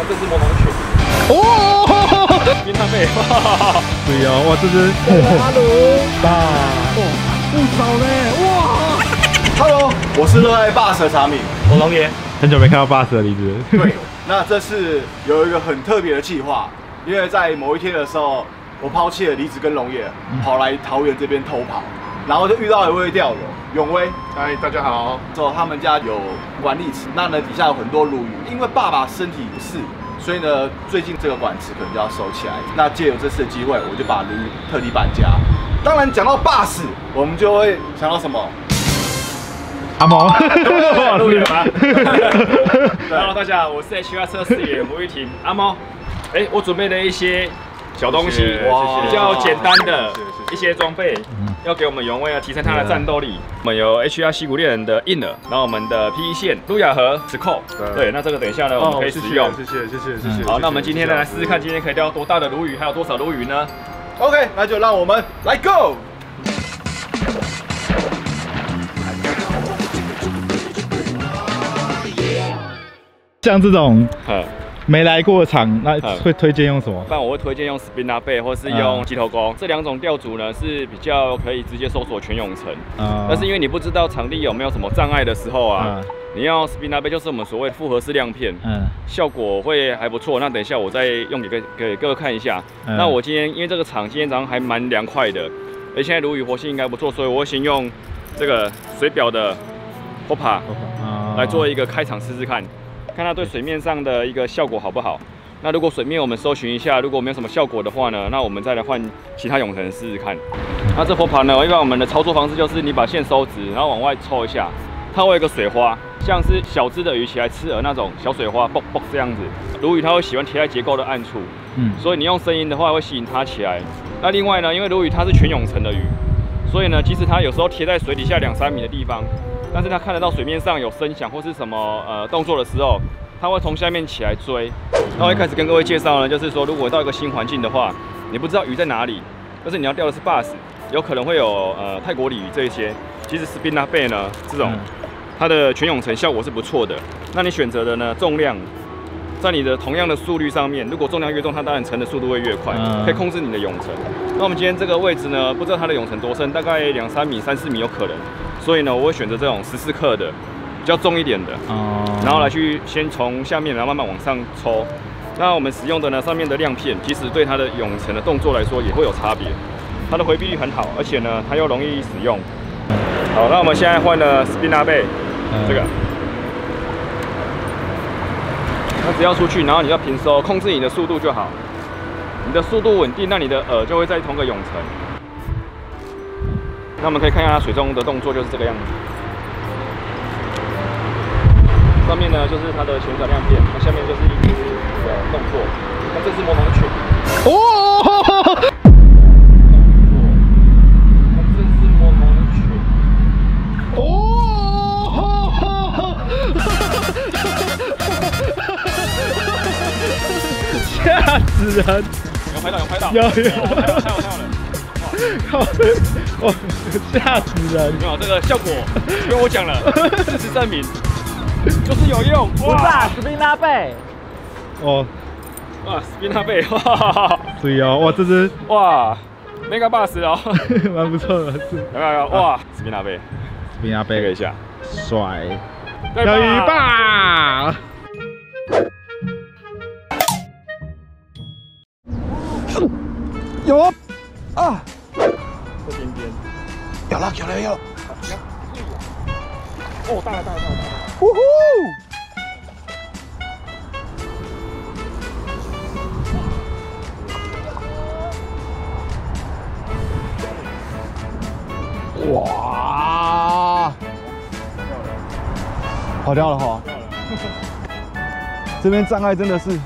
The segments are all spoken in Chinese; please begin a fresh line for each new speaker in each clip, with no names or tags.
那这是魔龙犬。哦，冰他妹，
对哦，哇，这只哈喽，大，哇，不少嘞，哇
，Hello，我是热爱霸蛇茶米，
我龙爷，
很久没看到霸蛇的梨子。
对，那这次有一个很特别的计划，因为在某一天的时候，我抛弃了离子跟龙爷，跑来桃园这边偷跑，然后就遇到一位钓友永威，
嗨，大家好，
说他们家有管理池，那呢底下有很多鲈鱼，因为爸爸身体不适。所以呢，最近这个管池可能就要收起来。那借由这次的机会，我就把鲈鱼特地搬家。当然，讲到霸士，我们就会想到什么？
阿毛，
录远吗？Hello，大家好，我是 H R 车视野吴玉婷，阿猫。哎，我准备了一些小东西，比较简单的。一些装备要给我们原味啊，提升它的战斗力。我们有 HR 西谷猎人的硬耳，然后我们的 PE 线、路亚和磁扣。对，那这个等一下呢，我们可以使用。
谢谢谢谢谢谢。
好，那我们今天呢来试试看，今天可以钓多大的鲈鱼，还有多少鲈鱼呢
？OK，那就让我们来 Go。
像这种。没来过场，那会推荐用什么？
但我会推荐用 spinner 背，或是用鸡头钩。这两种钓组呢是比较可以直接搜索全泳层。啊。但是因为你不知道场地有没有什么障碍的时候啊，你要 spinner 背就是我们所谓复合式亮片，嗯，效果会还不错。那等一下我再用给给给各位看一下。那我今天因为这个场今天早上还蛮凉快的，而现在鲈鱼活性应该不错，所以我会先用这个水表的 hopper 来做一个开场试试看。看它对水面上的一个效果好不好？那如果水面我们搜寻一下，如果没有什么效果的话呢，那我们再来换其他泳层试试看。那这佛盘呢，一般我们的操作方式就是你把线收直，然后往外抽一下，它会有一个水花，像是小只的鱼起来吃饵那种小水花，啵啵这样子。鲈鱼它会喜欢贴在结构的暗处，嗯，所以你用声音的话会吸引它起来。那另外呢，因为鲈鱼它是全泳层的鱼，所以呢，即使它有时候贴在水底下两三米的地方。但是它看得到水面上有声响或是什么呃动作的时候，它会从下面起来追。那我一开始跟各位介绍呢，就是说如果到一个新环境的话，你不知道鱼在哪里，但是你要钓的是 bass，有可能会有呃泰国鲤鱼这一些。其实 spinner bait 呢这种，它的全泳层效果是不错的。那你选择的呢重量，在你的同样的速率上面，如果重量越重，它当然沉的速度会越快，可以控制你的泳层。那我们今天这个位置呢，不知道它的泳层多深，大概两三米、三四米有可能。所以呢，我会选择这种十四克的，比较重一点的，哦，然后来去先从下面，然后慢慢往上抽。那我们使用的呢，上面的亮片，其实对它的泳层的动作来说也会有差别。它的回避率很好，而且呢，它又容易使用。好，那我们现在换了 spinner 背，这个，它只要出去，然后你要平收，控制你的速度就好。你的速度稳定，那你的饵就会在同个泳程。那我们可以看一下它水中的动作，就是这个样子。上面呢就是它的旋转亮片，那下面就是一只的动作。那这是魔龙犬。哦。那这是魔龙犬。哦。
吓死人！
有拍到，有拍到，有有，太好太好了。靠！
哇，吓死人！
没有这个效果，不用我讲了，事实证明就是有用。
哇，spin 拉贝！
哦，哇，spin 拉背！哇，
对哦，哇，这只
哇，mega boss 哦，
蛮不错的，是
有没有？哇，spin 拉背
，spin 拉背，
看一下，
帅！钓鱼吧！有啊！
这边边
有了有了有了！
哦，大了大了大了！
呼呼！哇！跑掉了哈！这边障碍真的是……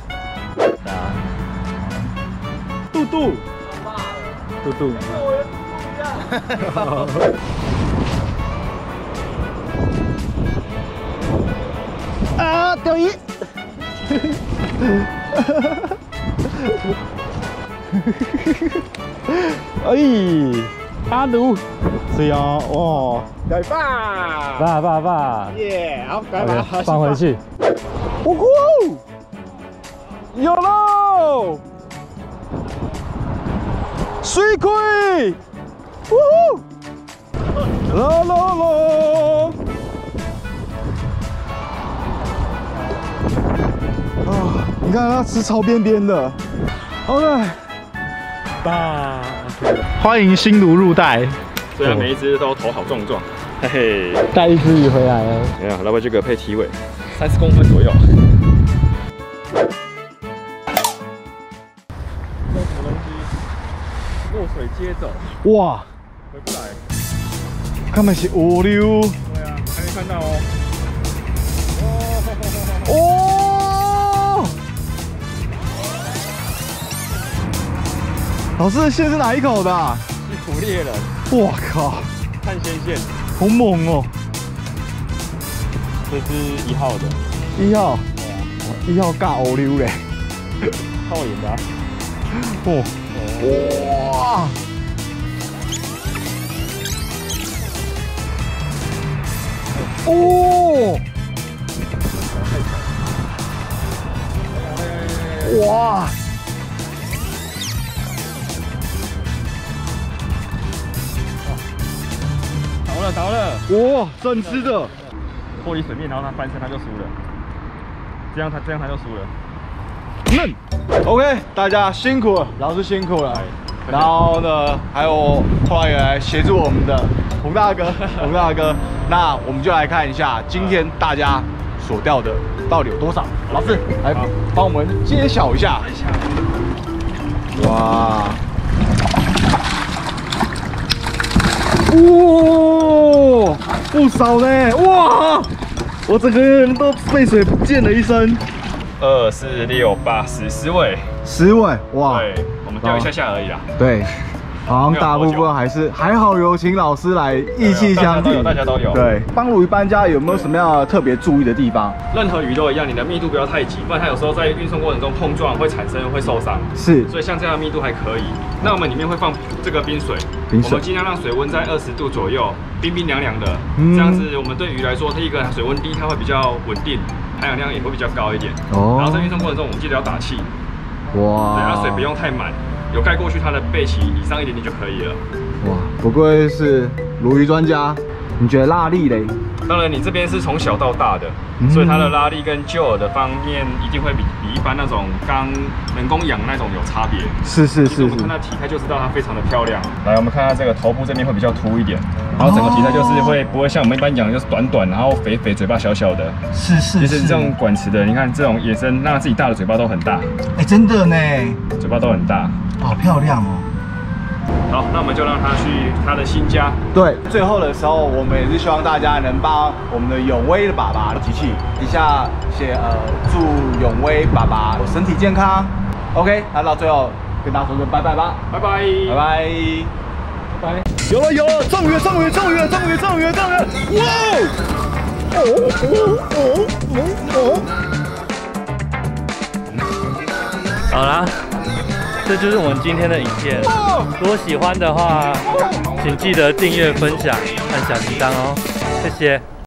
杜杜。嘟嘟。啊，钓鱼！哎，阿奴，是啊，哇，
钓鱼吧，
爸爸爸，
耶，好，拜拜，
放回去。呜呼！
有喽！水亏！呜！啦啦啦！啊，你看它吃超边边的。OK，
大，
欢迎新奴入袋。
虽然每一只都头好壮壮，嘿嘿，
带一只鱼回来了。
没有，老板这个配体尾，三十公分左右。落水接走，
哇，
回不来。
看们是五溜。
对啊，还没看到哦。
哦。老师的线是哪一口的？
是捕猎人。
我靠！
探鲜线，
好猛哦！
这是一号的。
一号。一号尬乌溜嘞。
靠眼的。
哦。哇！哦！哇！
倒了倒了！
哇，整只的，
脱离水面，然后它翻身，它就输了。这样它这样它就输了。
嫩，OK，大家辛苦了，老师辛苦了。然后呢，还有后来也来协助我们的洪大哥，洪大哥，那我们就来看一下今天大家所钓的到底有多少。老师来帮我们揭晓一下。哇！哇，不少呢！哇，我整个人都被水溅了一身。
二四六八十十尾，
十尾哇！
们钓一下下而已啦。
对，好像大部分还是还好，有请老师来意气相挺。
大家都有。
对，帮鲈鱼搬家有没有什么样特别注意的地方？
任何鱼都一样，你的密度不要太紧，不然它有时候在运送过程中碰撞会产生会受伤。
是，
所以像这样的密度还可以。那我们里面会放这个冰水，
冰水，
我们尽量让水温在二十度左右，冰冰凉凉的，这样子我们对鱼来说，第一个水温低，它会比较稳定。含氧量也会比较高一点，哦。然后在运送过程中，我们记得要打气，哇，水不用太满，有盖过去它的背鳍以上一点点就可以了。哇，
不愧是鲈鱼专家，你觉得拉力嘞？
当然，你这边是从小到大的，所以它的拉力跟旧饵的方面一定会比比一般那种刚人工养那种有差别。
是是是，
我们看它体态就知道它非常的漂亮。来，我们看它这个头部这边会比较凸一点，然后整个体态就是会不会像我们一般养的就是短短，然后肥肥，嘴巴小小的。
是是
其实这种管池的，你看这种野生让自己大的嘴巴都很大。
哎，真的呢，
嘴巴都很大，
好漂亮哦。
好，那我们就让他去他的新家。
对，最后的时候，我们也是希望大家能帮我们的永威的爸爸集气，底下写呃祝永威爸爸身体健康。OK，那到最后跟大家说声拜拜吧，
拜拜，
拜拜，拜拜。有了有了，中鱼了中鱼中鱼了中鱼中鱼中鱼！哇！哦哦哦哦
哦！好啦。这就是我们今天的影片，如果喜欢的话，请记得订阅、分享、按小铃铛哦，谢谢。